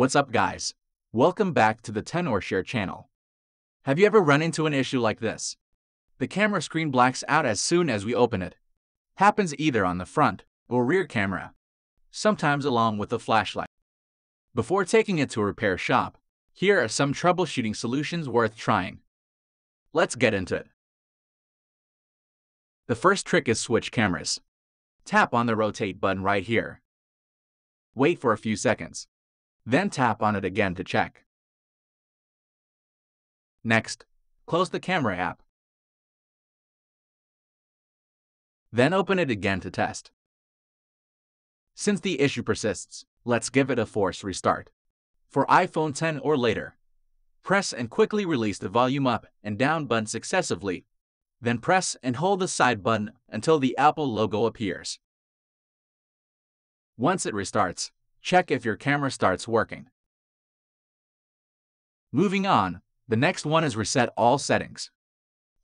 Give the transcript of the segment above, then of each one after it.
What's up guys? Welcome back to the Tenorshare channel. Have you ever run into an issue like this? The camera screen blacks out as soon as we open it. Happens either on the front or rear camera, sometimes along with a flashlight. Before taking it to a repair shop, here are some troubleshooting solutions worth trying. Let's get into it. The first trick is switch cameras. Tap on the rotate button right here. Wait for a few seconds. Then tap on it again to check. Next, close the camera app. Then open it again to test. Since the issue persists, let's give it a force restart. For iPhone X or later, press and quickly release the volume up and down button successively. Then press and hold the side button until the Apple logo appears. Once it restarts, check if your camera starts working. Moving on, the next one is Reset All Settings.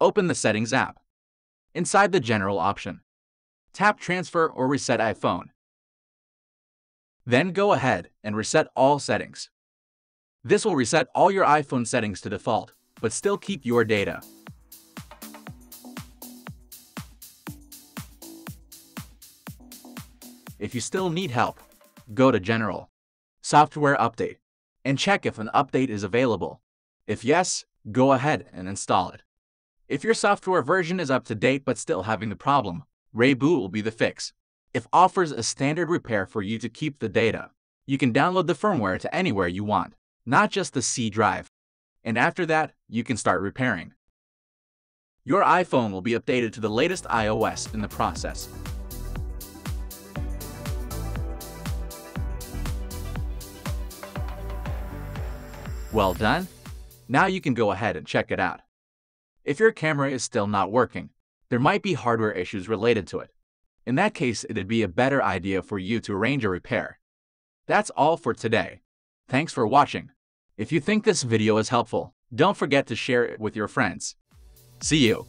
Open the Settings app. Inside the General option, tap Transfer or Reset iPhone. Then go ahead and reset all settings. This will reset all your iPhone settings to default, but still keep your data. If you still need help, go to General, Software Update, and check if an update is available. If yes, go ahead and install it. If your software version is up to date but still having the problem, ReiBoot will be the fix. It offers a standard repair for you to keep the data. You can download the firmware to anywhere you want, not just the C drive. And after that, you can start repairing. Your iPhone will be updated to the latest iOS in the process. Well done? Now you can go ahead and check it out. If your camera is still not working, there might be hardware issues related to it. In that case, it'd be a better idea for you to arrange a repair. That's all for today. Thanks for watching. If you think this video is helpful, don't forget to share it with your friends. See you!